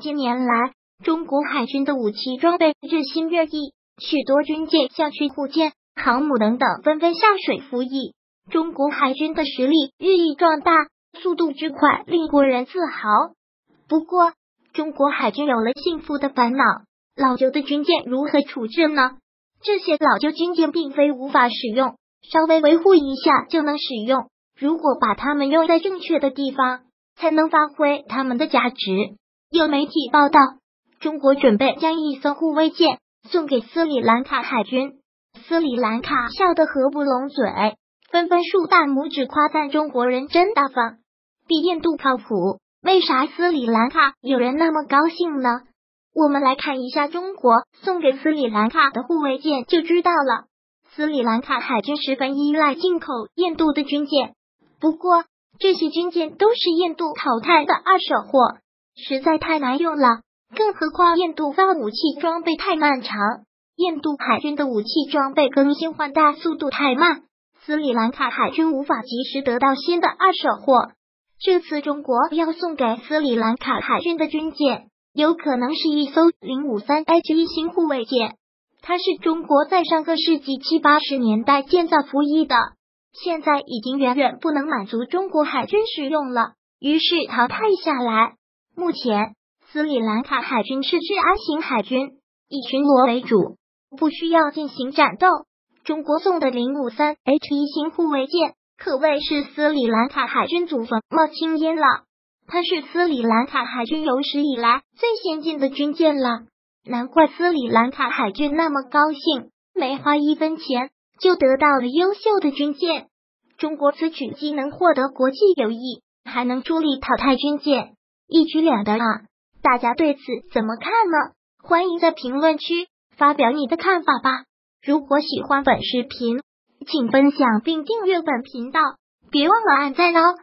近年来，中国海军的武器装备日新月异，许多军舰像驱护舰、航母等等纷纷下水服役。中国海军的实力日益壮大，速度之快令国人自豪。不过，中国海军有了幸福的烦恼：老旧的军舰如何处置呢？这些老旧军舰并非无法使用，稍微维护一下就能使用。如果把它们用在正确的地方，才能发挥它们的价值。有媒体报道，中国准备将一艘护卫舰送给斯里兰卡海军。斯里兰卡笑得合不拢嘴，纷纷竖大拇指夸赞中国人真大方，比印度靠谱。为啥斯里兰卡有人那么高兴呢？我们来看一下中国送给斯里兰卡的护卫舰就知道了。斯里兰卡海军十分依赖进口印度的军舰，不过这些军舰都是印度淘汰的二手货，实在太难用了。更何况印度发武器装备太漫长，印度海军的武器装备更新换代速度太慢，斯里兰卡海军无法及时得到新的二手货。这次中国要送给斯里兰卡海军的军舰，有可能是一艘零五三 H 一型护卫舰。它是中国在上个世纪七八十年代建造服役的，现在已经远远不能满足中国海军使用了，于是淘汰下来。目前，斯里兰卡海军是治安型海军，以巡逻为主，不需要进行战斗。中国送的零五三 H 一型护卫舰。可谓是斯里兰卡海军祖坟冒青烟了，它是斯里兰卡海军有史以来最先进的军舰了，难怪斯里兰卡海军那么高兴，没花一分钱就得到了优秀的军舰。中国此举既能获得国际友谊，还能助力淘汰军舰，一举两得啊！大家对此怎么看呢？欢迎在评论区发表你的看法吧！如果喜欢本视频，请分享并订阅本频道，别忘了按赞哦！